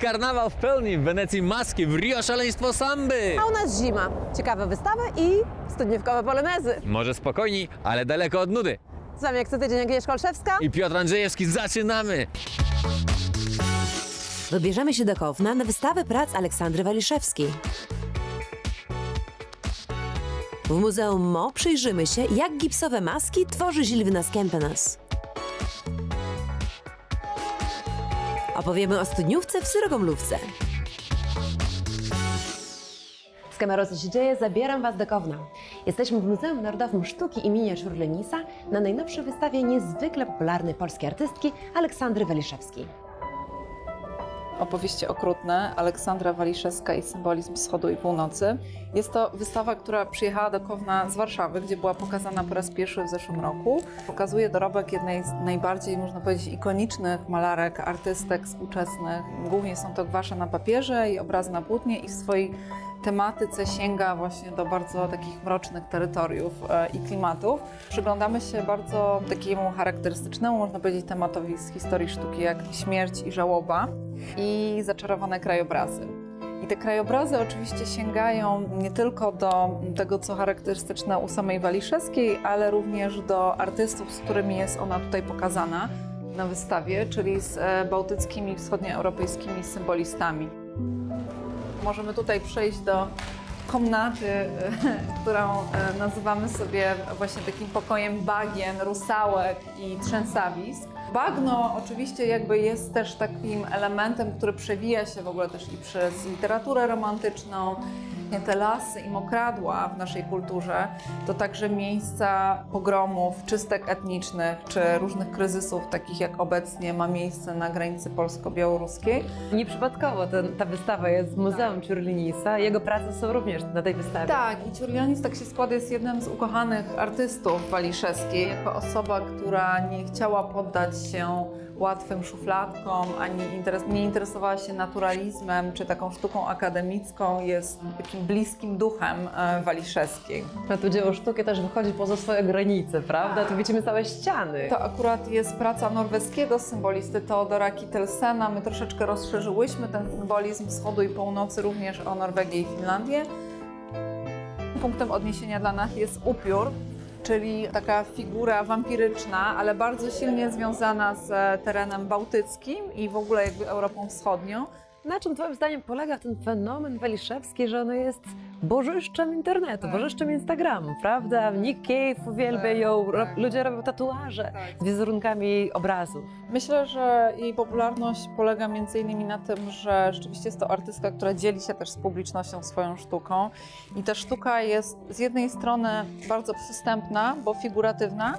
Karnawał w pełni, w Wenecji maski, w Rio szaleństwo samby. A u nas zima. Ciekawe wystawy i studniówkowe polonezy. Może spokojni, ale daleko od nudy. Z wami jak co tydzień Agnieszka Olszewska. I Piotr Andrzejewski, zaczynamy! Wybierzemy się do Kowna na wystawę prac Aleksandry Waliszewskiej. W Muzeum MO przyjrzymy się, jak gipsowe maski tworzy Gilles Kempenas. Opowiemy o studniówce w Syrogomlówce. Z kamerą Co się dzieje zabieram Was do Kowna. Jesteśmy w Muzeum Narodowym Sztuki i Miniatur Lenisa na najnowszej wystawie niezwykle popularnej polskiej artystki Aleksandry Waliszewskiej. Opowieści okrutne Aleksandra Waliszewska i symbolizm wschodu i północy. Jest to wystawa, która przyjechała do Kowna z Warszawy, gdzie była pokazana po raz pierwszy w zeszłym roku. Pokazuje dorobek jednej z najbardziej, można powiedzieć, ikonicznych malarek, artystek współczesnych. Głównie są to gwasze na papierze i obrazy na płótnie i w swojej tematyce sięga właśnie do bardzo takich mrocznych terytoriów e, i klimatów. Przyglądamy się bardzo takiemu charakterystycznemu, można powiedzieć, tematowi z historii sztuki, jak śmierć i żałoba i zaczarowane krajobrazy. I te krajobrazy oczywiście sięgają nie tylko do tego, co charakterystyczne u samej Waliszewskiej, ale również do artystów, z którymi jest ona tutaj pokazana na wystawie, czyli z e, bałtyckimi, wschodnioeuropejskimi symbolistami. Możemy tutaj przejść do komnaty, którą e, nazywamy sobie właśnie takim pokojem bagien, rusałek i trzęsawisk. Bagno oczywiście jakby jest też takim elementem, który przewija się w ogóle też i przez literaturę romantyczną. Te lasy i mokradła w naszej kulturze to także miejsca pogromów, czystek etnicznych czy różnych kryzysów, takich jak obecnie ma miejsce na granicy polsko-białoruskiej. Nieprzypadkowo ten, ta wystawa jest w Muzeum Ciurlinisa. Jego prace są również na tej wystawie. Tak, i Ciurlianis, tak się składa, jest jednym z ukochanych artystów Waliszewskiej. Jako osoba, która nie chciała poddać się łatwym szufladkom, ani interes, nie interesowała się naturalizmem czy taką sztuką akademicką, jest takim bliskim duchem e, Waliszewskiej. A tu dzieło sztuki też wychodzi poza swoje granice, prawda? Tu widzimy całe ściany. To akurat jest praca norweskiego symbolisty Teodora Kittelsena. My troszeczkę rozszerzyłyśmy ten symbolizm wschodu i północy również o Norwegię i Finlandię. Punktem odniesienia dla nas jest upiór, czyli taka figura wampiryczna, ale bardzo silnie związana z terenem bałtyckim i w ogóle jakby Europą Wschodnią. Na czym Twoim zdaniem polega ten fenomen Waliszewski, że ono jest bożyszczem internetu, bożyszczem Instagramu, prawda? Nick Cave uwielbia ją, ro- ludzie robią tatuaże z wizerunkami jej obrazów. Myślę, że jej popularność polega między innymi na tym, że rzeczywiście jest to artystka, która dzieli się też z publicznością swoją sztuką. I ta sztuka jest z jednej strony bardzo przystępna, bo figuratywna,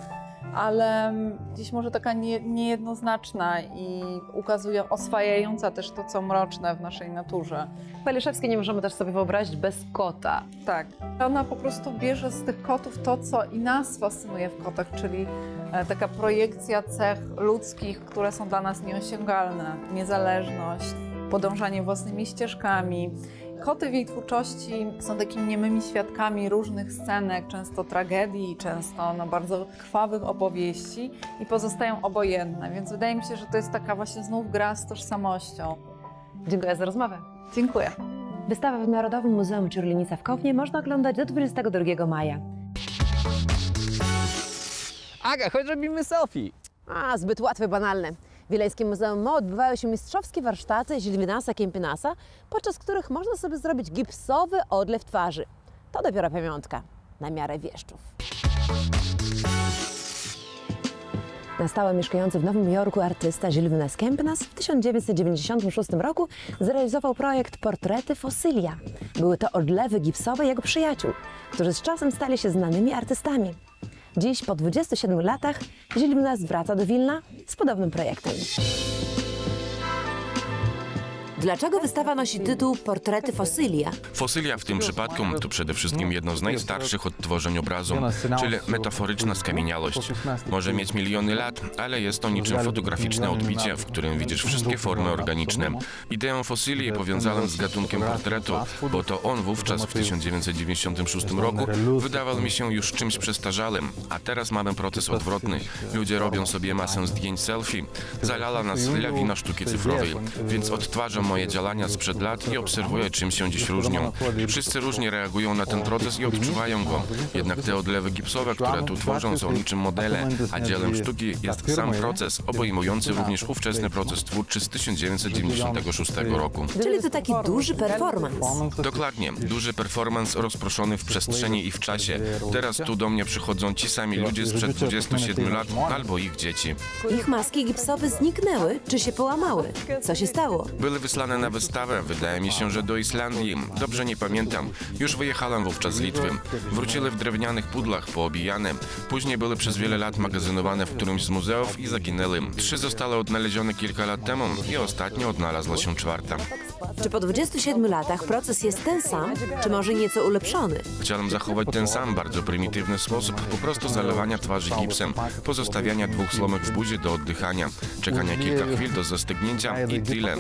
ale gdzieś może taka nie, niejednoznaczna i ukazuje, oswajająca też to, co mroczne w naszej naturze. Waliszewskiej nie możemy też sobie wyobrazić bez kota. Tak. Ona po prostu bierze z tych kotów to, co i nas fascynuje w kotach, czyli e, taka projekcja cech ludzkich, które są dla nas nieosiągalne. Niezależność, podążanie własnymi ścieżkami. Koty w jej twórczości są takimi niemymi świadkami różnych scenek, często tragedii, często no, bardzo krwawych opowieści i pozostają obojętne, więc wydaje mi się, że to jest taka właśnie znów gra z tożsamością. Dziękuję za rozmowę. Dziękuję. Wystawę w Narodowym Muzeum Ciurlinica w Kownie można oglądać do 22 maja. Aga, chodź robimy selfie! A, zbyt łatwe, banalne. Wileńskim Muzeum Mo odbywają się mistrzowskie warsztaty Gilvinasa Kempinasa, podczas których można sobie zrobić gipsowy odlew twarzy. To dopiero pamiątka na miarę wieszczów. Na stałe mieszkający w Nowym Jorku artysta Gilles Kempenas w 1996 roku zrealizował projekt Portrety Fosylia. Były to odlewy gipsowe jego przyjaciół, którzy z czasem stali się znanymi artystami. Dziś, po 27 latach, Gilles wraca do Wilna z podobnym projektem. Dlaczego wystawa nosi tytuł Portrety Fosylia? Fosylia w tym przypadku to przede wszystkim jedno z najstarszych odtworzeń obrazu, czyli metaforyczna skamieniałość. Może mieć miliony lat, ale jest to niczym fotograficzne odbicie, w którym widzisz wszystkie formy organiczne. Ideę fosylii powiązałem z gatunkiem portretu, bo to on wówczas w 1996 roku wydawał mi się już czymś przestarzałym, a teraz mamy proces odwrotny. Ludzie robią sobie masę zdjęć selfie. Zalala nas lawina sztuki cyfrowej, więc odtwarzam moje działania sprzed lat i obserwuję, czym się dziś różnią. Wszyscy różnie reagują na ten proces i odczuwają go. Jednak te odlewy gipsowe, które tu tworzą, są niczym modele, a dziełem sztuki jest sam proces, obejmujący również ówczesny proces twórczy z 1996 roku. Czyli to taki duży performance. Dokładnie. Duży performance rozproszony w przestrzeni i w czasie. Teraz tu do mnie przychodzą ci sami ludzie sprzed 27 lat albo ich dzieci. Ich maski gipsowe zniknęły czy się połamały? Co się stało? Były wysłane na wystawę, wydaje mi się, że do Islandii. Dobrze nie pamiętam. Już wyjechałem wówczas z Litwy. Wróciły w drewnianych pudlach, poobijane. Później były przez wiele lat magazynowane w którymś z muzeów i zaginęły. Trzy zostały odnalezione kilka lat temu i ostatnio odnalazła się czwarta. Czy po 27 latach proces jest ten sam, czy może nieco ulepszony? Chciałem zachować ten sam, bardzo prymitywny sposób po prostu zalewania twarzy gipsem, pozostawiania dwóch slomek w buzi do oddychania, czekania kilka chwil do zastygnięcia i tyle.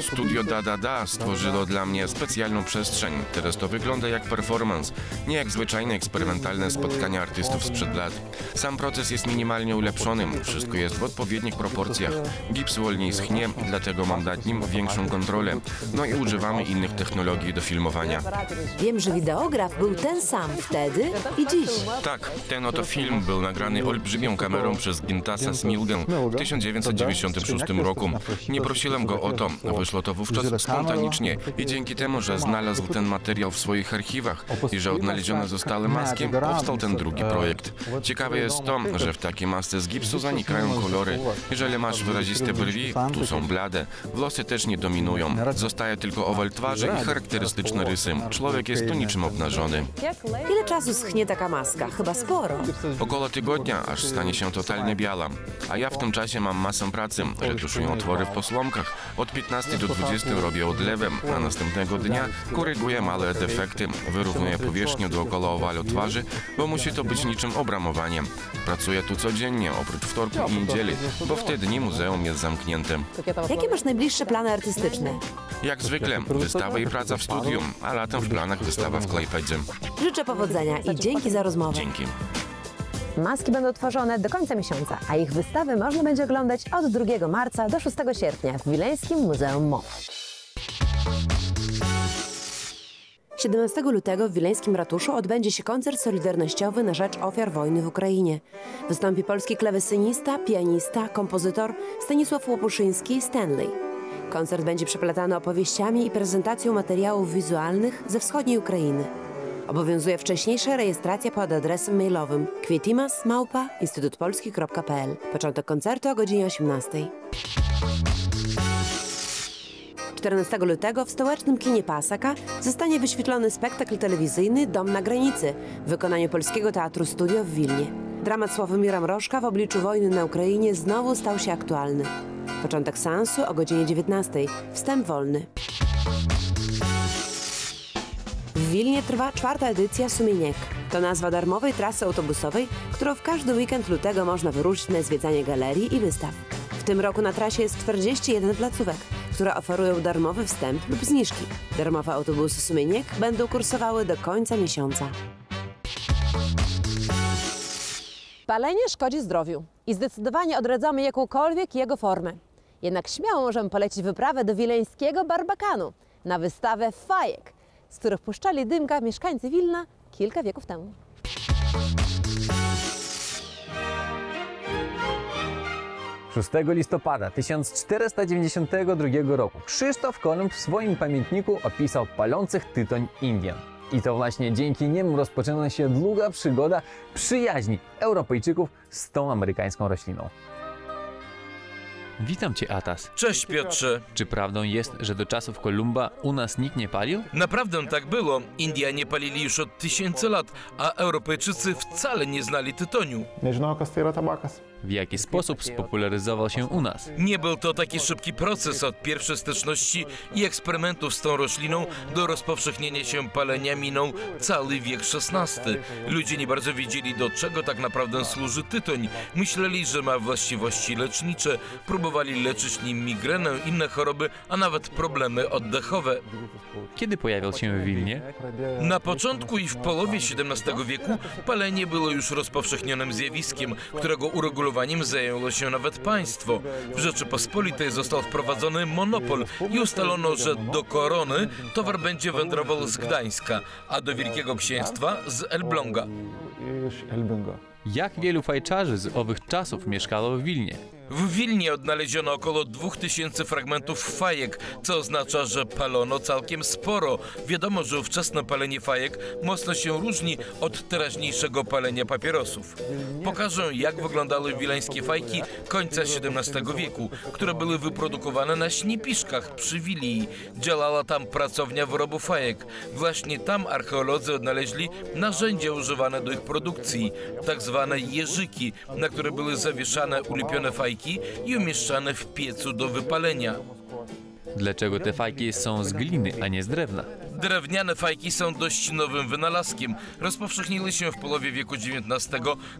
Studio Da Da Da stworzyło dla mnie specjalną przestrzeń. Teraz to wygląda jak performance, nie jak zwyczajne eksperymentalne spotkania artystów sprzed lat. Sam proces jest minimalnie ulepszony, wszystko jest w odpowiednich proporcjach. Gips wolniej schnie, dlatego mam nad nim większą kontrolę. No i używamy innych technologii do filmowania. Wiem, że wideograf był ten sam wtedy i dziś. Tak, ten oto film był nagrany olbrzymią kamerą przez Gintasa Smilgę w 1996 roku. Nie prosiłem go o to, wyszło to wówczas spontanicznie i dzięki temu, że znalazł ten materiał w swoich archiwach i że odnalezione zostały maski, powstał ten drugi projekt. Ciekawe jest to, że w takiej masce z gipsu zanikają kolory. Jeżeli masz wyraziste brwi, tu są blade. Włosy też nie dominują. Zostaje tylko owal twarzy i charakterystyczne rysy. Człowiek jest tu niczym obnażony. Ile czasu schnie taka maska? Chyba sporo. Około tygodnia, aż stanie się totalnie biała. A ja w tym czasie mam masę pracy. Retuszuję otwory w posłomkach. Od 15 do 20 robię odlewem, a następnego dnia koryguję małe defekty. Wyrównuję powierzchnię dookoła owalu twarzy, bo musi to być niczym obramowanie. Pracuję tu codziennie, oprócz wtorku i niedzieli, bo w te dni muzeum jest zamknięte. Jakie masz najbliższe plany artystyczne? Jak zwykle, wystawa i praca w studium, a latem w planach wystawa w Klejpedzie. Życzę powodzenia i dzięki za rozmowę. Dzięki. Maski będą tworzone do końca miesiąca, a ich wystawy można będzie oglądać od 2 marca do 6 sierpnia w Wileńskim Muzeum MOW. 17 lutego w Wileńskim Ratuszu odbędzie się koncert solidarnościowy na rzecz ofiar wojny w Ukrainie. Wystąpi polski klawesynista, pianista, kompozytor Stanisław Łopuszyński Stanley. Koncert będzie przeplatany opowieściami i prezentacją materiałów wizualnych ze wschodniej Ukrainy. Obowiązuje wcześniejsza rejestracja pod adresem mailowym kwietimas.instytutpolski.pl. Początek koncertu o godzinie 18. 14 lutego w stołecznym kinie Pasaka zostanie wyświetlony spektakl telewizyjny Dom na granicy w wykonaniu Polskiego Teatru Studio w Wilnie. Dramat Sławomira Mrożka w obliczu wojny na Ukrainie znowu stał się aktualny. Początek seansu o godzinie 19. Wstęp wolny. W Wilnie trwa czwarta edycja Sumieniek. To nazwa darmowej trasy autobusowej, którą w każdy weekend lutego można wyruszyć na zwiedzanie galerii i wystaw. W tym roku na trasie jest 41 placówek, które oferują darmowy wstęp lub zniżki. Darmowe autobusy Sumieniek będą kursowały do końca miesiąca. Palenie szkodzi zdrowiu i zdecydowanie odradzamy jakąkolwiek jego formę. Jednak śmiało możemy polecić wyprawę do wileńskiego Barbakanu na wystawę fajek, z których puszczali dymka mieszkańcy Wilna kilka wieków temu. Szóstego listopada 1492 roku Krzysztof Kolumb w swoim pamiętniku opisał palących tytoń Indian. I to właśnie dzięki niemu rozpoczyna się długa przygoda przyjaźni Europejczyków z tą amerykańską rośliną. Witam cię, Atas. Cześć Piotrze. Czy prawdą jest, że do czasów Kolumba u nas nikt nie palił? Naprawdę tak było. Indianie palili już od tysięcy lat, a Europejczycy wcale nie znali tytoniu. Nežinau, kas tai yra tabakas. W jaki sposób spopularyzował się u nas? Nie był to taki szybki proces od pierwszej styczności i eksperymentów z tą rośliną do rozpowszechnienia się palenia minął cały wiek XVI. Ludzie nie bardzo wiedzieli, do czego tak naprawdę służy tytoń. Myśleli, że ma właściwości lecznicze, próbowali leczyć nim migrenę, inne choroby, a nawet problemy oddechowe. Kiedy pojawiał się w Wilnie? Na początku i w połowie XVII wieku palenie było już rozpowszechnionym zjawiskiem, którego uregulowano produkowaniem zajęło się nawet państwo. W Rzeczypospolitej został wprowadzony monopol i ustalono, że do Korony towar będzie wędrował z Gdańska, a do Wielkiego Księstwa z Elbląga. Jak wielu fajczarzy z owych czasów mieszkało w Wilnie? W Wilnie odnaleziono około 2000 fragmentów fajek, co oznacza, że palono całkiem sporo. Wiadomo, że ówczesne palenie fajek mocno się różni od teraźniejszego palenia papierosów. Pokażę, jak wyglądały wileńskie fajki końca XVII wieku, które były wyprodukowane na Śnipiszkach przy Wilii. Działała tam pracownia wyrobu fajek. Właśnie tam archeolodzy odnaleźli narzędzia używane do ich produkcji, tak zwane jeżyki, na które były zawieszane ulepione fajki i umieszczane w piecu do wypalenia. Dlaczego te fajki są z gliny, a nie z drewna? Drewniane fajki są dość nowym wynalazkiem. Rozpowszechniły się w połowie wieku XIX,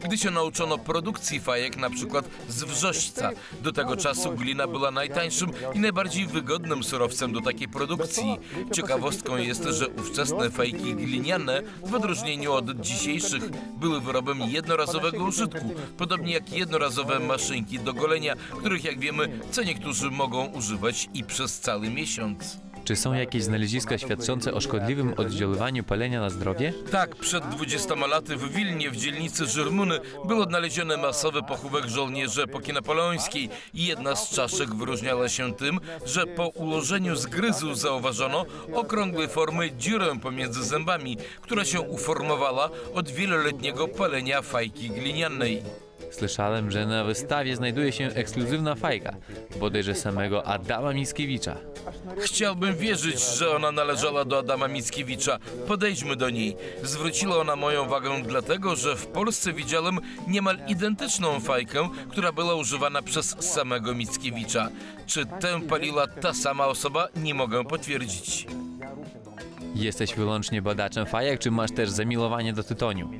gdy się nauczono produkcji fajek przykład z wrzośca. Do tego czasu glina była najtańszym i najbardziej wygodnym surowcem do takiej produkcji. Ciekawostką jest, że ówczesne fajki gliniane w odróżnieniu od dzisiejszych były wyrobem jednorazowego użytku, podobnie jak jednorazowe maszynki do golenia, których jak wiemy co niektórzy mogą używać i przez cały miesiąc. Czy są jakieś znaleziska świadczące o szkodliwym oddziaływaniu palenia na zdrowie? Tak, przed 20 laty w Wilnie w dzielnicy Żyrmuny był odnaleziony masowy pochówek żołnierzy epoki napoleońskiej jedna z czaszek wyróżniała się tym, że po ułożeniu zgryzu zauważono okrągłej formy dziurę pomiędzy zębami, która się uformowała od wieloletniego palenia fajki glinianej. Słyszałem, że na wystawie znajduje się ekskluzywna fajka, bodajże samego Adama Mickiewicza. Chciałbym wierzyć, że ona należała do Adama Mickiewicza. Podejdźmy do niej. Zwróciła ona moją uwagę dlatego, że w Polsce widziałem niemal identyczną fajkę, która była używana przez samego Mickiewicza. Czy tę paliła ta sama osoba, nie mogę potwierdzić. Jesteś wyłącznie badaczem fajek, czy masz też zamiłowanie do tytoniu?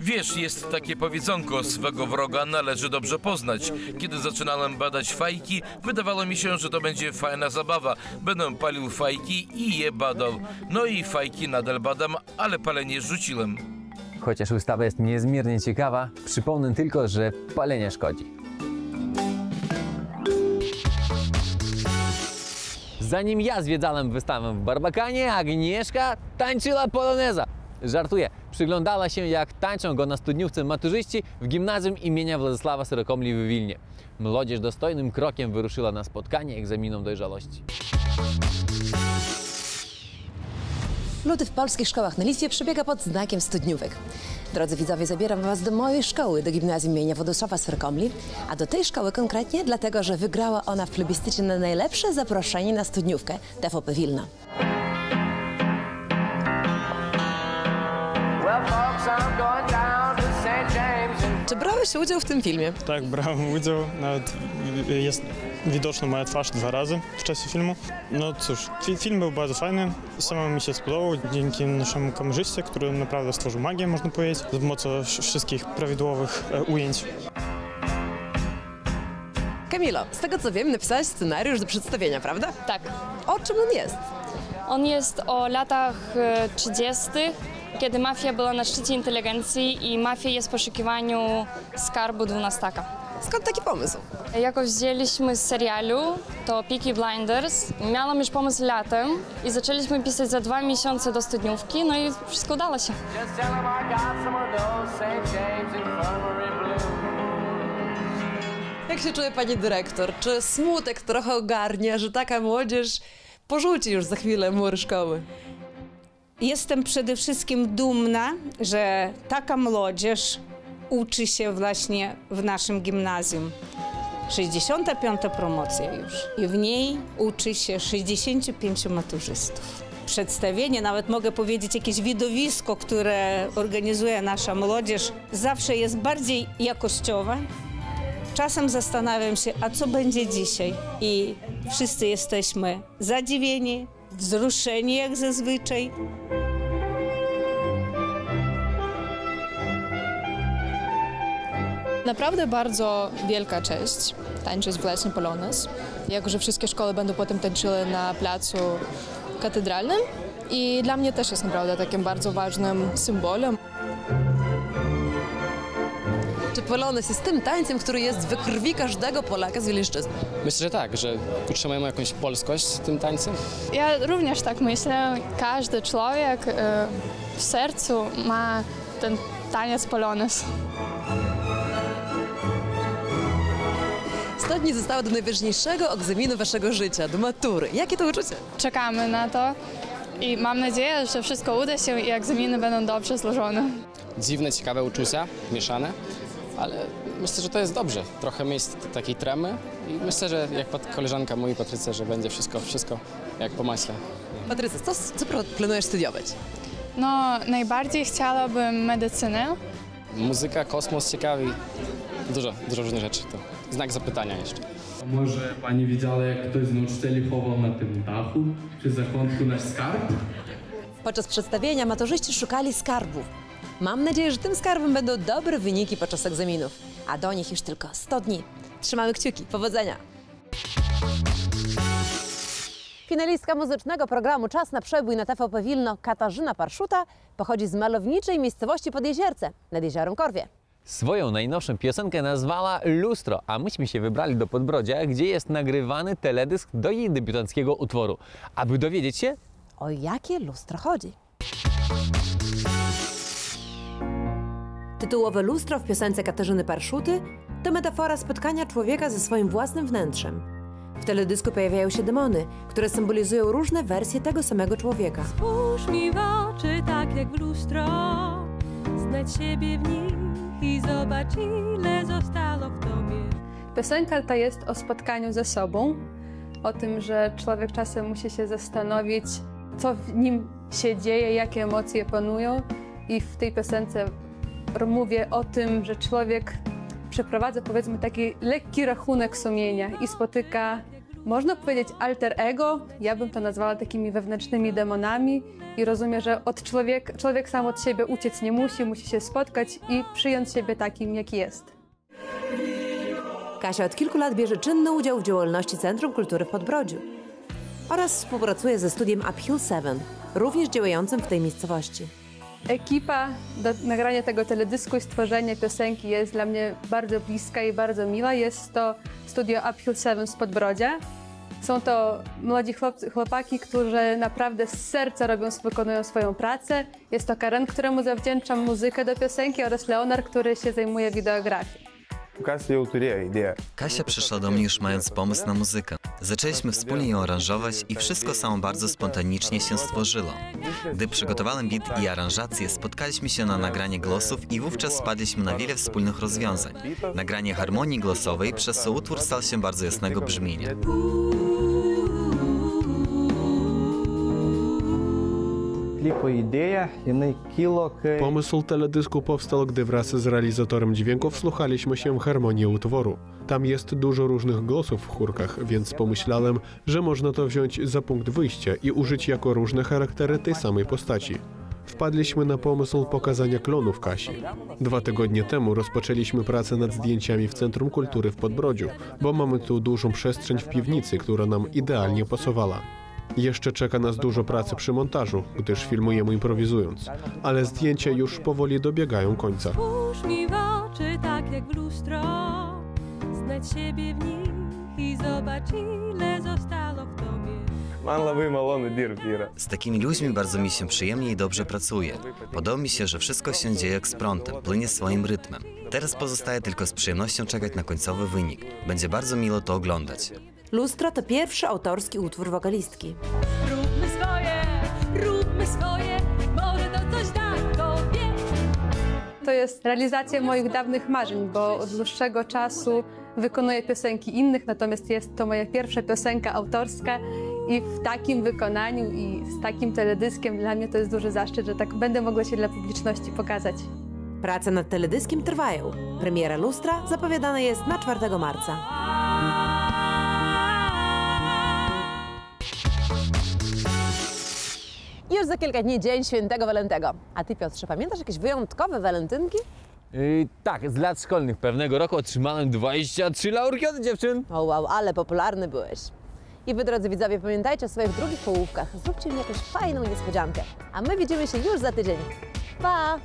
Wiesz, jest takie powiedzonko, swego wroga należy dobrze poznać. Kiedy zaczynałem badać fajki, wydawało mi się, że to będzie fajna zabawa. Będę palił fajki i je badał. No i fajki nadal badam, ale palenie rzuciłem. Chociaż ustawa jest niezmiernie ciekawa, przypomnę tylko, że palenie szkodzi. Zanim ja zwiedzałem wystawę w Barbakanie, Agnieszka tańczyła poloneza. Żartuję, przyglądała się jak tańczą go na studniówce maturzyści w gimnazjum imienia Władysława Syrokomli w Wilnie. Młodzież dostojnym krokiem wyruszyła na spotkanie egzaminom dojrzałości. Luty w polskich szkołach na Litwie przebiega pod znakiem studniówek. Drodzy widzowie, zabieram Was do mojej szkoły, do gimnazjum imienia Władysława Syrkomli, a do tej szkoły konkretnie dlatego, że wygrała ona w plebiscycie na najlepsze zaproszenie na studniówkę TVP Wilna. Czy brałeś udział w tym filmie? Tak, brałem udział, nawet jest widoczna moja twarz dwa razy w czasie filmu. No cóż, fi- film był bardzo fajny, samo mi się spodobał dzięki naszemu kamerzyście, który naprawdę stworzył magię, można powiedzieć, za pomocą wsz- wszystkich prawidłowych e, ujęć. Kamilo, z tego co wiem, napisałaś scenariusz do przedstawienia, prawda? Tak. O czym on jest? On jest o latach e, 30., kiedy mafia była na szczycie inteligencji i mafia jest w poszukiwaniu skarbu dwunastaka. Skąd taki pomysł? Jakoś wzięliśmy z serialu, to Peaky Blinders. Miałam już pomysł latem i zaczęliśmy pisać za dwa miesiące do studniówki, no i wszystko udało się. just tell 'em I got some of those St. James Infirmary blues. Jak się czuje pani dyrektor? Czy smutek trochę ogarnia, że taka młodzież porzuci już za chwilę mury szkoły? Jestem przede wszystkim dumna, że taka młodzież uczy się właśnie w naszym gimnazjum. 65. promocja już i w niej uczy się 65 maturzystów. Przedstawienie, nawet mogę powiedzieć jakieś widowisko, które organizuje nasza młodzież, zawsze jest bardziej jakościowe. Czasem zastanawiam się, a co będzie dzisiaj? I wszyscy jesteśmy zadziwieni, wzruszeni jak zazwyczaj. Naprawdę bardzo wielka cześć tańczyć właśnie polonez, jako że wszystkie szkoły będą potem tańczyły na placu katedralnym i dla mnie też jest naprawdę takim bardzo ważnym symbolem. Czy Polonez jest tym tańcem, który jest we krwi każdego Polaka z Wileńszczyzny. Myślę, że tak, że utrzymujemy jakąś polskość tym tańcem. Ja również tak myślę. Każdy człowiek e, w sercu ma ten taniec polonez. 100 dni zostało do najważniejszego egzaminu waszego życia, do matury. Jakie to uczucie? Czekamy na to i mam nadzieję, że wszystko uda się i egzaminy będą dobrze złożone. Dziwne, ciekawe uczucia, mieszane, ale myślę, że to jest dobrze. Trochę miejsc takiej tremy i myślę, że jak koleżanka mówi, Patrycja, że będzie wszystko, wszystko jak po maśle. Patrycja, co, co planujesz studiować? No, najbardziej chciałabym medycynę. Muzyka, kosmos ciekawi, dużo, dużo różnych rzeczy. To znak zapytania jeszcze. Może pani widziała, jak ktoś z nauczycieli chował na tym dachu czy zakątku nasz skarb? Podczas przedstawienia maturzyści szukali skarbów. Mam nadzieję, że tym skarbem będą dobre wyniki podczas egzaminów, a do nich już tylko 100 dni. Trzymamy kciuki. Powodzenia! Finalistka muzycznego programu Czas na przebój na TVP Wilno Katarzyna Parszuta pochodzi z malowniczej miejscowości pod Jezierce nad jeziorem Korwie. Swoją najnowszą piosenkę nazwała Lustro, a myśmy się wybrali do Podbrodzia, gdzie jest nagrywany teledysk do jej debiutanckiego utworu. Aby dowiedzieć się, O jakie lustro chodzi? Tytułowe lustro w piosence Katarzyny Parszuty to metafora spotkania człowieka ze swoim własnym wnętrzem. W teledysku pojawiają się demony, które symbolizują różne wersje tego samego człowieka. Spójrz mi w oczy tak jak w lustro, znać siebie w nich i zobacz ile zostało w tobie. Piosenka ta jest o spotkaniu ze sobą, o tym, że człowiek czasem musi się zastanowić, co w nim się dzieje, jakie emocje panują. I w tej piosence mówię o tym, że człowiek przeprowadza powiedzmy taki lekki rachunek sumienia i spotyka, można powiedzieć, alter ego. Ja bym to nazwała takimi wewnętrznymi demonami i rozumie, że od człowiek, człowiek sam od siebie uciec nie musi, musi się spotkać i przyjąć siebie takim, jaki jest. Kasia od kilku lat bierze czynny udział w działalności Centrum Kultury w Podbrodziu oraz współpracuje ze studiem Uphill 7, również działającym w tej miejscowości. Ekipa do nagrania tego teledysku i stworzenia piosenki jest dla mnie bardzo bliska i bardzo miła. Jest to studio Uphill 7 z Podbrodzia. Są to młodzi chłopcy, chłopaki, którzy naprawdę z serca robią, wykonują swoją pracę. Jest to Karen, któremu zawdzięczam muzykę do piosenki oraz Leonard, który się zajmuje wideografią. Kasia przyszła do mnie już mając pomysł na muzykę. Zaczęliśmy wspólnie ją aranżować i wszystko samo bardzo spontanicznie się stworzyło. Gdy przygotowałem beat i aranżację, spotkaliśmy się na nagranie głosów i wówczas spadliśmy na wiele wspólnych rozwiązań. Nagranie harmonii głosowej, przez co utwór stał się bardzo jasnego brzmienia. klipo idėja, jinai kilo, kai... Pomysł teledysku powstał, gdy wraz z realizatorem dźwięków słuchaliśmy się harmonii utworu. Tam jest dużo różnych głosów w chórkach, więc pomyślałem, że można to wziąć za punkt wyjścia i użyć jako różne charaktery tej samej postaci wpadliśmy na pomysł pokazania klonów Kasi. Dwa tygodnie temu rozpoczęliśmy pracę nad zdjęciami w Centrum Kultury w Podbrodziu, bo mamy tu dużą przestrzeń w piwnicy, która nam idealnie pasowała. Jeszcze czeka nas dużo pracy przy montażu, gdyż filmujemy improwizując, ale zdjęcia już powoli dobiegają końca. Spójrz mi w oczy tak jak w lustro, znać siebie w nich i zobacz ile zostało w tobie. Z takimi ludźmi bardzo mi się przyjemnie i dobrze pracuje. Podoba mi się, że wszystko się dzieje ekspromtem, płynie swoim rytmem. Teraz pozostaje tylko z przyjemnością czekać na końcowy wynik. Będzie bardzo miło to oglądać. Lustro to pierwszy autorski utwór wokalistki. Róbmy swoje, róbmy swoje, może to coś da tobie. To jest realizacja moich dawnych marzeń, bo od dłuższego czasu wykonuję piosenki innych, natomiast jest to moja pierwsza piosenka autorska i w takim wykonaniu i z takim teledyskiem dla mnie to jest duży zaszczyt, że tak będę mogła się dla publiczności pokazać. Prace nad teledyskiem trwają. Premiera Lustra zapowiadana jest na 4 marca. Już za kilka dni Dzień Świętego Walentego. A ty, Piotrze, pamiętasz jakieś wyjątkowe walentynki? Yy, tak, z lat szkolnych pewnego roku otrzymałem 23 laurki od dziewczyn. O wow, ale popularny byłeś. I wy, drodzy widzowie, pamiętajcie o swoich drugich połówkach. Zróbcie mi jakąś fajną niespodziankę. A my widzimy się już za tydzień. Pa!